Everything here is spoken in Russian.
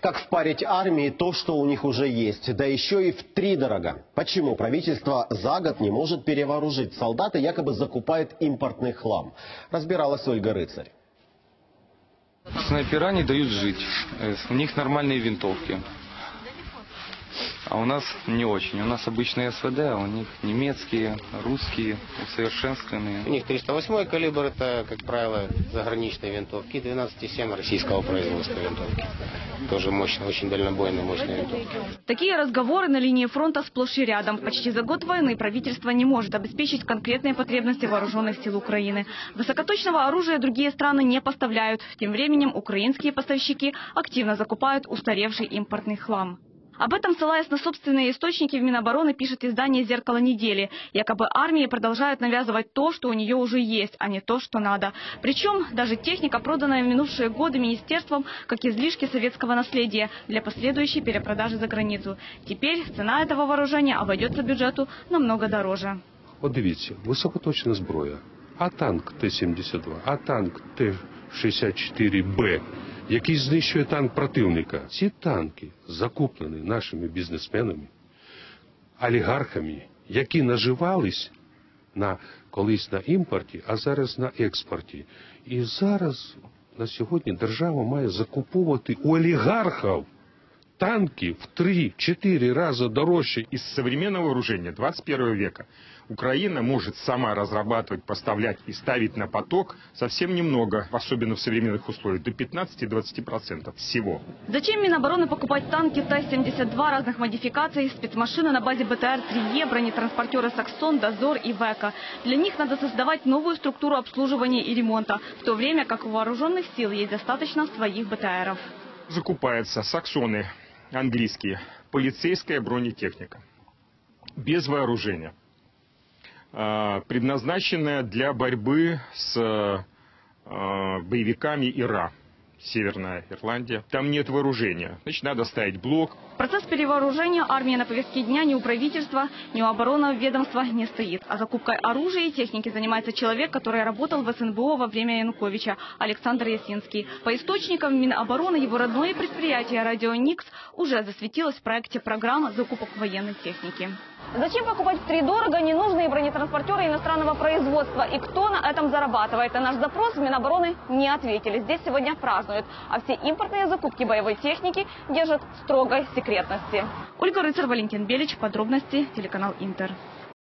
Как впарить армии то, что у них уже есть, да еще и в три дорого. Почему правительство за год не может перевооружить солдат и якобы закупает импортный хлам? Разбиралась Ольга Рыцарь. Снайпера не дают жить. Э, У них нормальные винтовки. А у нас не очень. У нас обычные СВД, а у них немецкие, русские, усовершенствованные. У них 308 калибр, это, как правило, заграничные винтовки, 12,7 российского производства винтовки. Тоже мощные, очень дальнобойные, мощные винтовки. Такие разговоры на линии фронта сплошь и рядом. Почти за год войны правительство не может обеспечить конкретные потребности вооруженных сил Украины. Высокоточного оружия другие страны не поставляют. Тем временем украинские поставщики активно закупают устаревший импортный хлам. Об этом, ссылаясь на собственные источники в Минобороны, пишет издание «Зеркало недели». Якобы армии продолжают навязывать то, что у нее уже есть, а не то, что надо. Причем даже техника, проданная в минувшие годы министерством, как излишки советского наследия для последующей перепродажи за границу. Теперь цена этого вооружения обойдется бюджету намного дороже. От дивіться, високоточна зброя. А танк Т-72, а танк Т-64Б, який знищує танк противника. Ці танки закуплені нашими бізнесменами, олігархами, які наживались на колись на імпорті, а зараз на експорті. І зараз на сьогодні держава має закуповувати у олігархів танки в 3-4 рази дорожче Из современного вооружения 21 века Украина может сама разрабатывать, поставлять и ставить на поток совсем немного, особенно в современных условиях, до 15-20% всего. Зачем Минобороны покупать танки Т-72 разных модификаций, спецмашины на базе БТР-3Е, бронетранспортеры «Саксон», «Дозор» и «Века»? Для них надо создавать новую структуру обслуживания и ремонта, в то время как у вооруженных сил есть достаточно своих БТРов. Закупаются саксоны английские, полицейская бронетехника, без вооружения, а, предназначенная для борьбы с а, боевиками ИРА, Северная Ирландия. Там нет вооружения, значит, надо ставить блок, Процесс перевооружения армии на повестке дня ни у правительства, ни у оборонного ведомства не стоит. А закупкой оружия и техники занимается человек, который работал в СНБО во время Януковича, Александр Ясинский. По источникам Минобороны его родное предприятие «Радио Никс» уже засветилось в проекте программы закупок военной техники. Зачем покупать втридорого ненужные бронетранспортеры иностранного производства? И кто на этом зарабатывает? На наш запрос в Минобороны не ответили. Здесь сегодня празднуют. А все импортные закупки боевой техники держат строгой секретности. Ольга Рыцарь, Валентин Белич. Подробности телеканал Интер.